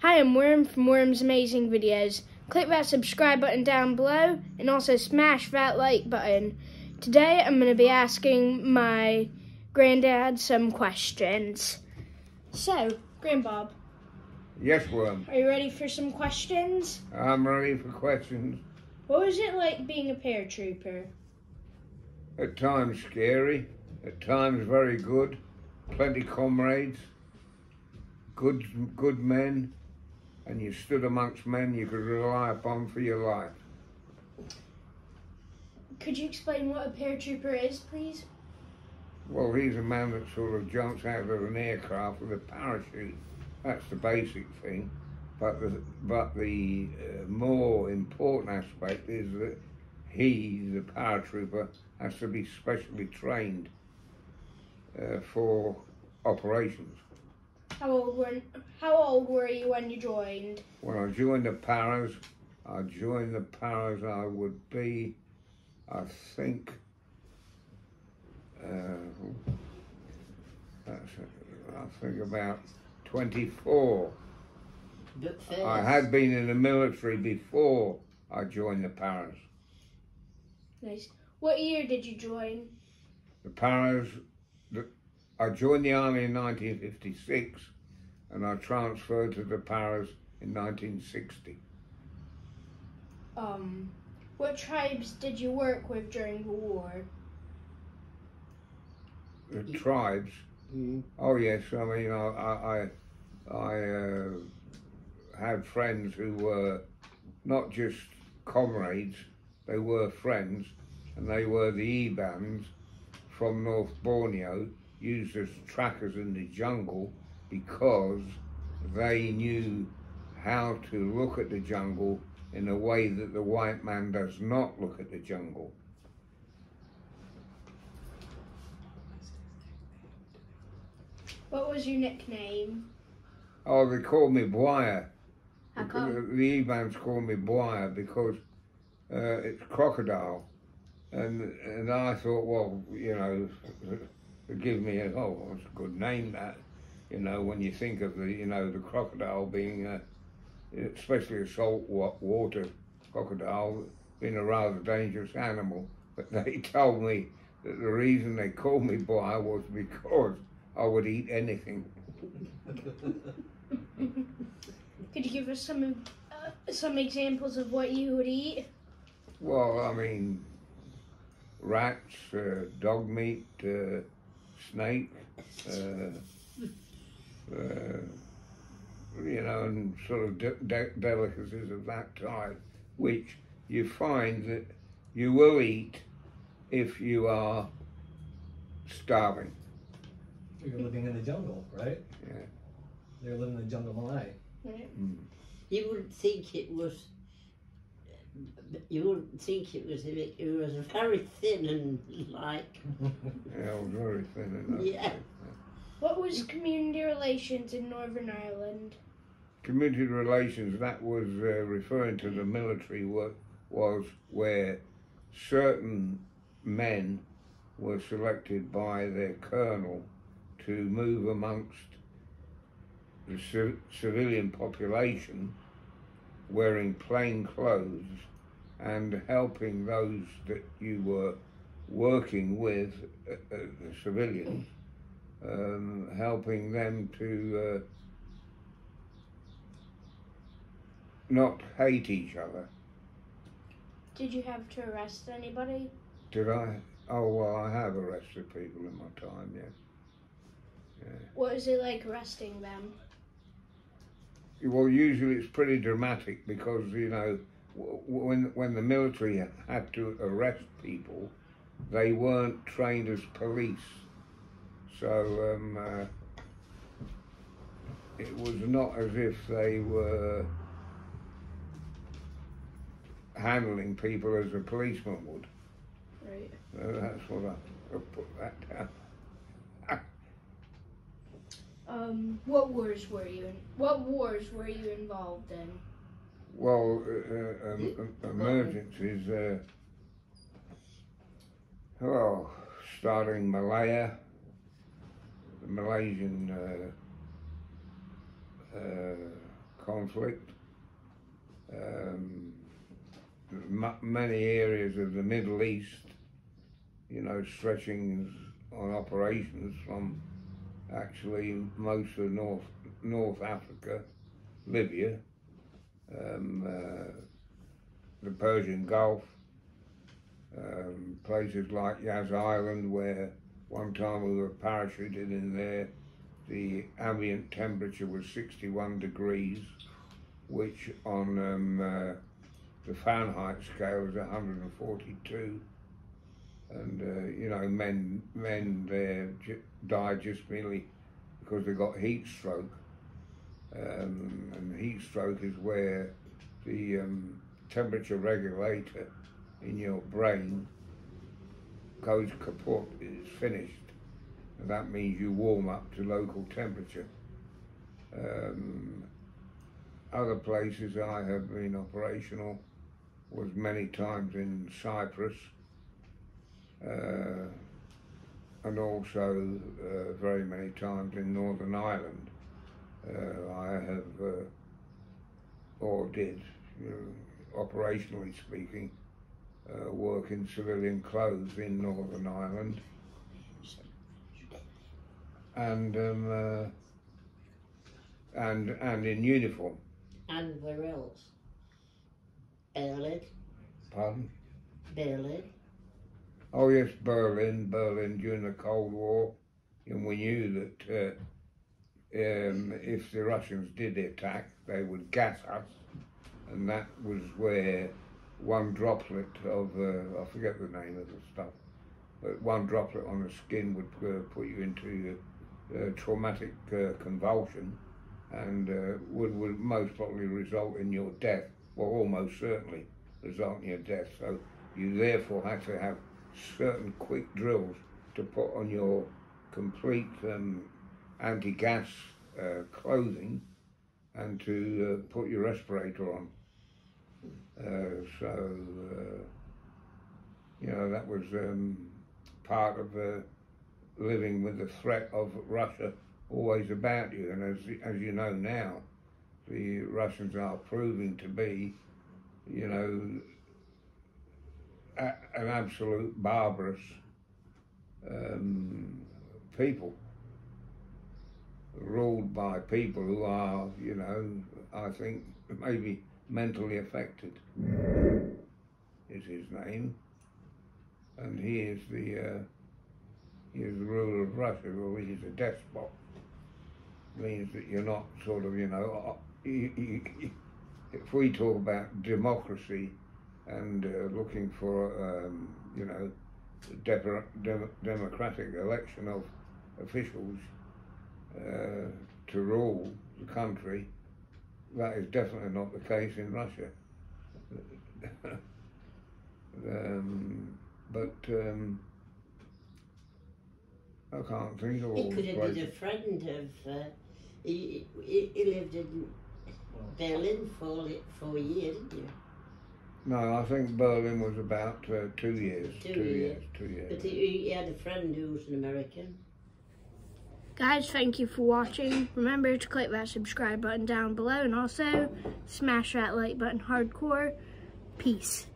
Hi, I'm Worm from Worm's Amazing Videos. Click that subscribe button down below and also smash that like button. Today I'm going to be asking my granddad some questions. So, Grandbob, Yes, Worm. are you ready for some questions? I'm ready for questions. What was it like being a paratrooper? At times scary, at times very good. Plenty comrades, good good men, and you stood amongst men you could rely upon for your life. Could you explain what a paratrooper is, please? Well, he's a man that sort of jumps out of an aircraft with a parachute. That's the basic thing. But the, but the uh, more important aspect is that he, the paratrooper, has to be specially trained uh, for operations. How old were How old were you when you joined? When I joined the paras, I joined the paras, I would be, I think, uh, that's, I think about 24. But I had been in the military before I joined the paras. Nice. What year did you join? The paras, the, I joined the army in 1956 and I transferred to the paras in 1960. Um, what tribes did you work with during the war? The You- tribes, Mm. oh yes, I mean, I, I, I, I uh, had friends who were not just comrades, they were friends, and they were the Ibans from North Borneo, used as trackers in the jungle because they knew how to look at the jungle in a way that the white man does not look at the jungle. What was your nickname? Oh, they called me Boyer. How come? the Ibans call me Boyer because uh, it's crocodile. And and I thought, well, you know, forgive me, oh, it's a good name that, you know, when you think of the, you know, the crocodile being, a, especially a salt water crocodile, being a rather dangerous animal. But they told me that the reason they called me Boyer was because I would eat anything. Could you give us some uh, some examples of what you would eat? Well, I mean, rats, uh, dog meat, uh, snake, uh, uh, you know, and sort of de- de- delicacies of that type, which you find that you will eat if you are starving. You're living in the jungle, right? Yeah. They're living in the jungle Malay. You would think it was. You wouldn't think it was. It was very thin and like. Yeah, I was very thin enough. Yeah. What was community relations in Northern Ireland? community relations that was uh, referring to the military work was where certain men were selected by their colonel to move amongst the ci- civilian population wearing plain clothes and helping those that you were working with, uh, uh, the civilians, um, helping them to uh, not hate each other. Did you have to arrest anybody? Did I? Oh well, I have arrested people in my time. Yes. What was it like arresting them? Well, usually it's pretty dramatic because you know when when the military had to arrest people, they weren't trained as police, so um, uh, it was not as if they were handling people as a policeman would. Right. Uh, that's what I, I put that down. Um, what wars were you in? What wars were you involved in? Well, uh, uh, um, emergencies. Uh, well, starting Malaya, the Malaysian uh, uh, conflict. Um, many areas of the Middle East, you know, stretching on operations from actually most of North North Africa, Libya, um, uh, the Persian Gulf, um, places like Yas Island, where one time we were parachuted in there, the ambient temperature was 61 degrees, which on um, uh, the Fahrenheit scale is 142. And, uh, you know, men, men there died just merely because they got heat stroke. Um, and heat stroke is where the um, temperature regulator in your brain goes kaput, it's finished. And that means you warm up to local temperature. Um, other places I have been operational was many times in Cyprus uh, and also uh, very many times in Northern Ireland. Uh, I have, uh, or did, you know, operationally speaking, uh, work in civilian clothes in Northern Ireland. And um, uh, and and in uniform. And where else? Berlin. Pardon? Berlin. Oh yes, Berlin, Berlin during the Cold War, and we knew that uh, um, if the Russians did attack, they would gas us, and that was where one droplet of uh, I forget the name of the stuff, but one droplet on the skin would uh, put you into uh, traumatic uh, convulsion, and uh, would would most probably result in your death, or almost certainly result in your death. So you therefore had to have certain quick drills to put on your complete um, anti-gas uh, clothing and to uh, put your respirator on. Uh, so, uh, you know, that was um, part of uh, living with the threat of Russia always about you. And as, as you know now, the Russians are proving to be, you know, an absolute barbarous um, people ruled by people who are, you know, I think maybe mentally affected is his name, and he is the uh, he is the ruler of Russia. Well, he's a despot. Means that you're not sort of, you know, you, if we talk about democracy and uh, looking for, um, you know, de dem democratic election of officials uh, to rule the country, that is definitely not the case in Russia. um, but um, I can't think of all He could have places. been a friend of. Uh, he, he, he lived in Berlin for four years, didn't you? No, I think Berlin was about uh, two years. Two two years. years. Two years. But he, he had a friend who was an American. Guys, thank you for watching. Remember to click that subscribe button down below and also smash that like button hardcore. Peace.